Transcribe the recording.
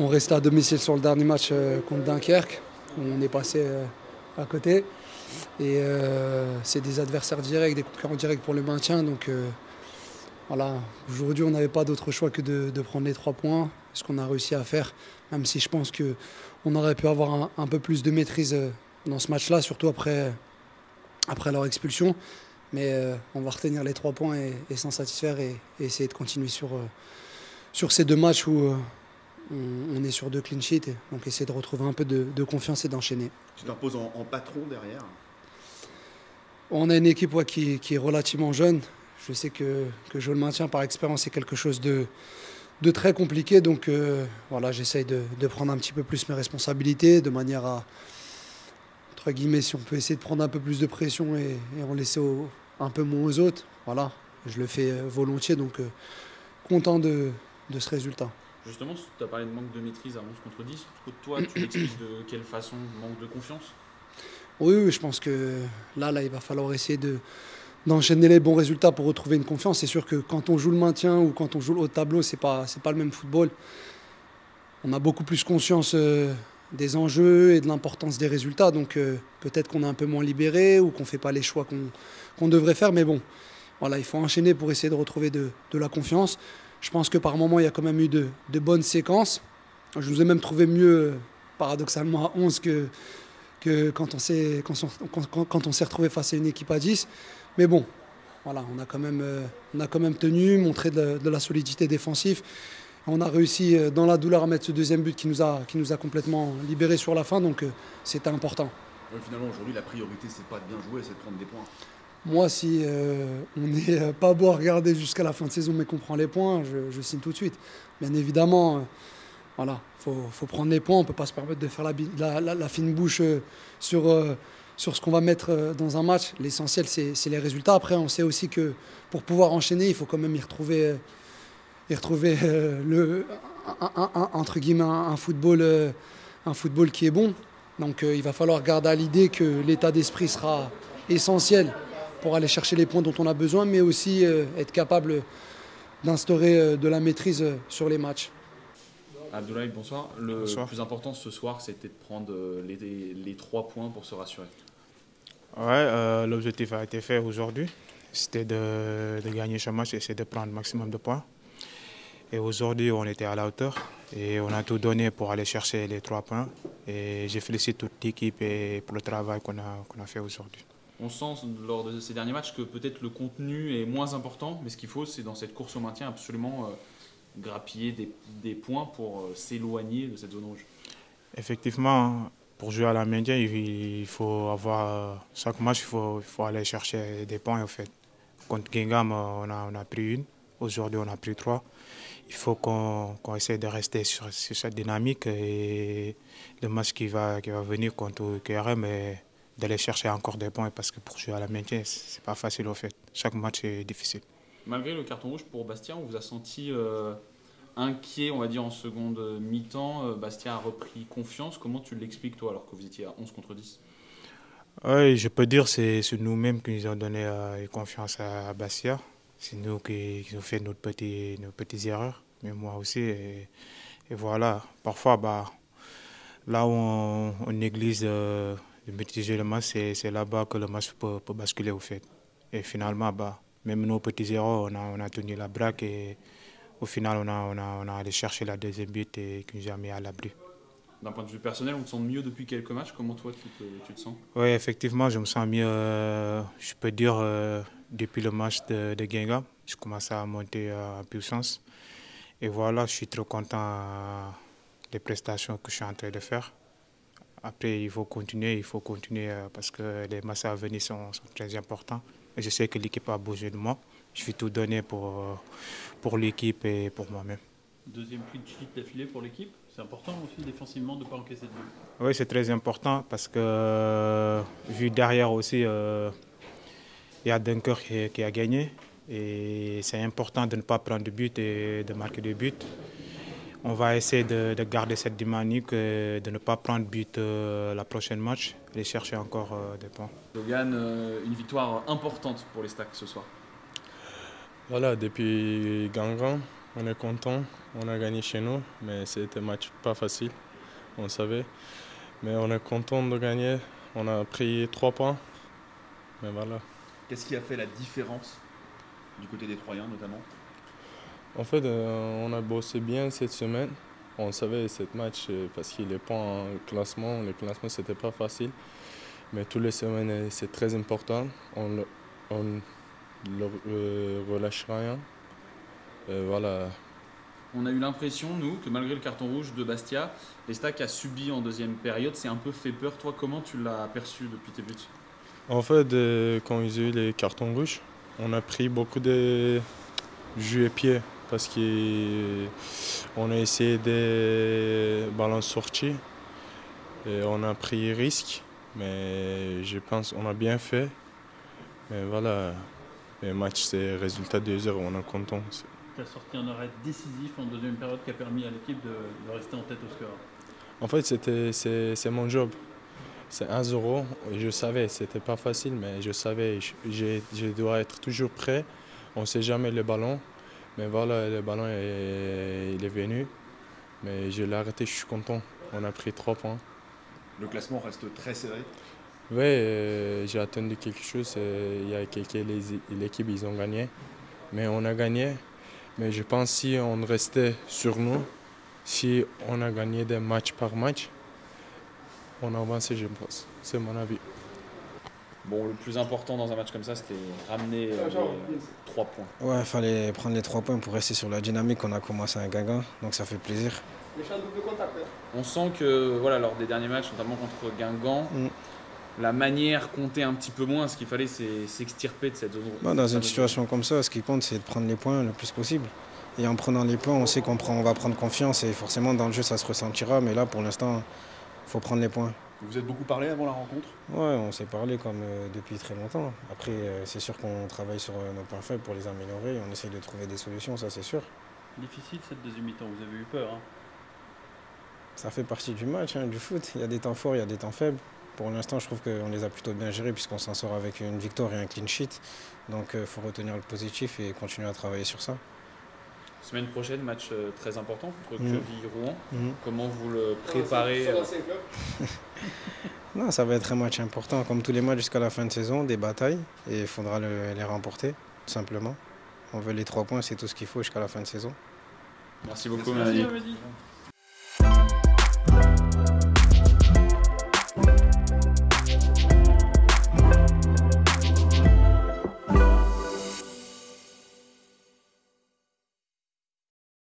On restait à domicile sur le dernier match euh, contre Dunkerque. On est passé euh, à côté. Et euh, c'est des adversaires directs, des concurrents directs pour le maintien. Donc voilà, aujourd'hui on n'avait pas d'autre choix que de, prendre les trois points, ce qu'on a réussi à faire, même si je pense qu'on aurait pu avoir un, peu plus de maîtrise dans ce match-là, surtout après, leur expulsion. Mais on va retenir les trois points et, s'en satisfaire et, essayer de continuer sur, sur ces deux matchs où on, est sur deux clean sheets, donc essayer de retrouver un peu de, confiance et d'enchaîner. Tu t'imposes en, en, patron derrière On a une équipe qui, est relativement jeune. Je sais que, que je le maintiens par expérience, c'est quelque chose de, de, très compliqué. Donc euh, voilà, j'essaye de, prendre un petit peu plus mes responsabilités, de manière à, entre guillemets, si on peut essayer de prendre un peu plus de pression et, en laisser un peu moins aux autres. Voilà, je le fais euh, volontiers, donc euh, content de ce résultat. Justement, tu as parlé de manque de maîtrise à 11 contre 10. Toi, tu l'expliques de quelle façon Manque de confiance? Oui, je pense que là, là, il va falloir essayer de, d'enchaîner les bons résultats pour retrouver une confiance. C'est sûr que quand on joue le maintien ou quand on joue le haut tableau, ce n'est pas, c'est pas le même football. On a beaucoup plus conscience euh, des enjeux et de l'importance des résultats. Donc euh, peut-être qu'on est un peu moins libéré ou qu'on ne fait pas les choix qu'on, devrait faire. Mais bon, voilà, il faut enchaîner pour essayer de retrouver de, de la confiance. Je pense que par moment, il y a quand même eu de, bonnes séquences. Je vous ai même trouvé mieux, paradoxalement, à 11 que, quand on s'est retrouvé face à une équipe à 10. Mais bon, voilà, on a quand même, euh, tenu, montré de, la solidité défensive. On a réussi euh, dans la douleur à mettre ce deuxième but qui nous a, qui nous a complètement libérés sur la fin, donc euh, c'était important. finalement, aujourd'hui, la priorité, c'est pas de bien jouer, c'est de prendre des points. Moi, si euh, on n'est euh, pas beau à regarder jusqu'à la fin de saison, mais qu'on prend les points, je, signe tout de suite. Bien évidemment, euh, voilà, faut, prendre les points. On ne peut pas se permettre de faire la, fine bouche sur, sur ce qu'on va mettre dans un match. L'essentiel, c'est les résultats. Après, on sait aussi que pour pouvoir enchaîner, il faut quand même y retrouver, y retrouver le, entre guillemets, un, football, un football qui est bon. Donc, il va falloir garder à l'idée que l'état d'esprit sera essentiel pour aller chercher les points dont on a besoin, mais aussi euh, être capable d'instaurer euh, de la maîtrise euh, sur les matchs. Abdoulaye, bonsoir. Le plus important ce soir, c'était de prendre les, trois points pour se rassurer. Ouais, l'objectif a été fait aujourd'hui. C'était de, gagner ce match et c'est de prendre le maximum de points. Et aujourd'hui, on était à la hauteur et on a tout donné pour aller chercher les trois points. Et je félicite toute l'équipe pour le travail qu'on a, qu'on a fait aujourd'hui on sent lors de ces derniers matchs que peut-être le contenu est moins important, mais ce qu'il faut, c'est dans cette course au maintien absolument euh, grappiller des, points pour euh, s'éloigner de cette zone rouge. Effectivement, pour jouer à la maintien, il faut avoir euh, chaque match, il faut, aller chercher des points en fait. Contre Gingam, on a, pris une. Aujourd'hui, on a pris trois. Il faut qu'on essaie de rester sur, cette dynamique et le match qui va, venir contre KRM est d'aller chercher encore des points parce que pour jouer à la maintien, c'est pas facile au fait. Chaque match est difficile. Malgré le carton rouge pour Bastien, on vous a senti euh, inquiet, on va dire, en seconde mi-temps. Euh, Bastien a repris confiance. Comment tu l'expliques, toi, alors que vous étiez à 11 contre 10 Oui, je peux dire que c'est nous-mêmes qui nous avons donné euh, confiance à, Bastia. C'est nous qui, avons fait notre petit, nos petites erreurs, mais moi aussi. Et, voilà, parfois, bah, là où on, on néglige de maîtriser le match, c'est là-bas que le match peut, basculer au fait. Et finalement, bah, même nos petits erreurs, on a, on a tenu la braque et au final, on a, on a, on a allé chercher la deuxième but et qui nous a mis à l'abri. D'un point de vue personnel, on te sent mieux depuis quelques matchs? Comment toi, tu te, tu te sens? Oui, effectivement, je me sens mieux, euh, je peux dire, euh, depuis le match de, de Genga. Je commence à monter euh, en puissance. Et voilà, je suis trop content des prestations que je suis en train de faire. Après, il faut continuer, il faut continuer euh, parce que les matchs à venir sont, très importants. Et je sais que l'équipe a bougé de moi. Je vais tout donner pour, euh, pour l'équipe et pour moi-même. Deuxième prix de chute d'affilée pour l'équipe. C'est important aussi défensivement de ne pas encaisser de but. Oui, c'est très important parce que euh, vu derrière aussi, il y a Dunker qui, qui a gagné. Et c'est important de ne pas prendre de but et de marquer des buts on va essayer de, garder cette dynamique, et de ne pas prendre but euh, la prochaine match et chercher encore euh, des points. Logan, euh, une victoire importante pour les Stacks ce soir. Voilà, depuis Gangan, On est content, on a gagné chez nous, mais c'était un match pas facile, on savait. Mais on est content de gagner, on a pris trois points. Mais voilà. Qu'est-ce qui a fait la différence du côté des Troyens notamment? En fait, euh, on a bossé bien cette semaine. On savait cette match euh, parce qu'il est pas en classement. Le classement, c'était pas facile. Mais toutes les semaines, euh, c'est très important. On ne on relâche rien. Voilà. On a eu l'impression, nous, que malgré le carton rouge de Bastia, l'Estac a subi en deuxième période. C'est un peu fait peur. Toi, comment tu l'as aperçu depuis tes buts? En fait, quand ils ont eu les cartons rouges, on a pris beaucoup de jus pieds parce qu'on a essayé des ballons sortis et on a pris risque. Mais je pense qu'on a bien fait. Mais voilà, le match, c'est résultat 2-0, on est content. Tu as sorti un arrêt décisif en deuxième période qui a permis à l'équipe de, de rester en tête au score. En fait, c'était, c'est, mon job. C'est 1-0. et Je savais, c'était pas facile, mais je savais, je, je dois être toujours prêt. On ne sait jamais le ballon. Mais voilà, le ballon, est, il est venu. Mais je l'ai arrêté, je suis content. On a pris 3 points. Le classement reste très serré. Oui, euh, j'ai attendu quelque chose. euh, Il y a quelques l'équipe, ils ont gagné. Mais on a gagné. Mais je pense si on restait sur nous, si on a gagné des matchs par match, on a avancé, je pense. C'est mon avis. Bon, le plus important dans un match comme ça, c'était ramener euh, les trois points. Ouais, il fallait prendre les trois points pour rester sur la dynamique qu'on a commencé à Guingamp, donc ça fait plaisir. On sent que voilà, lors des derniers matchs, notamment contre Guingamp, Mm. la manière comptait un petit peu moins. Ce qu'il fallait, c'est s'extirper de cette zone. Bon, dans une situation comme ça, ce qui compte, c'est de prendre les points le plus possible. Et en prenant les points, on sait qu'on prend, on va prendre confiance et forcément dans le jeu, ça se ressentira. Mais là, pour l'instant, il faut prendre les points. Vous vous êtes beaucoup parlé avant la rencontre? Ouais, on s'est parlé comme euh, depuis très longtemps. Après, euh, c'est sûr qu'on travaille sur euh, nos points faibles pour les améliorer et on essaye de trouver des solutions, ça c'est sûr. Difficile cette deuxième mi-temps, vous avez eu peur. Hein? Ça fait partie du match, hein, du foot. Il y a des temps forts, il y a des temps faibles. Pour l'instant, je trouve qu'on les a plutôt bien gérés puisqu'on s'en sort avec une victoire et un clean sheet. Donc il faut retenir le positif et continuer à travailler sur ça. Semaine prochaine, match euh, très important contre Mm. Queville-Rouen. Mhm. Comment vous le préparez Non, ça va être un match important, comme tous les matchs jusqu'à la fin de saison, des batailles, et il faudra le- les remporter, tout simplement. On veut les trois points, c'est tout ce qu'il faut jusqu'à la fin de saison. Merci beaucoup, Merci.